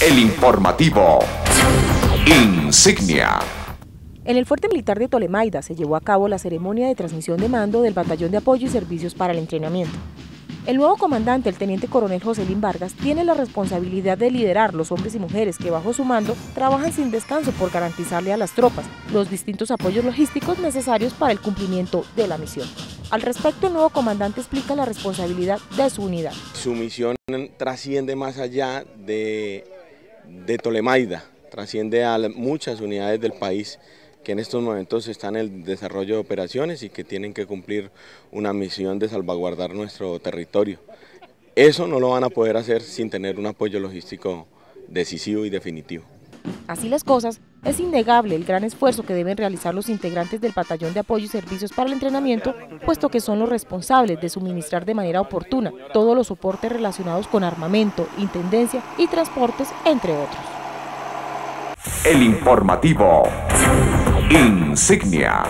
El informativo Insignia. En el fuerte militar de Tolemaida se llevó a cabo la ceremonia de transmisión de mando del Batallón de Apoyo y Servicios para el Entrenamiento. El nuevo comandante, el teniente coronel Joselín Vargas, tiene la responsabilidad de liderar los hombres y mujeres que bajo su mando trabajan sin descanso por garantizarle a las tropas los distintos apoyos logísticos necesarios para el cumplimiento de la misión. Al respecto, el nuevo comandante explica la responsabilidad de su unidad. Su misión trasciende más allá de, de Tolemaida, trasciende a muchas unidades del país que en estos momentos están en el desarrollo de operaciones y que tienen que cumplir una misión de salvaguardar nuestro territorio. Eso no lo van a poder hacer sin tener un apoyo logístico decisivo y definitivo. Así las cosas, es innegable el gran esfuerzo que deben realizar los integrantes del Batallón de Apoyo y Servicios para el Entrenamiento, puesto que son los responsables de suministrar de manera oportuna todos los soportes relacionados con armamento, intendencia y transportes, entre otros. El informativo Insignia.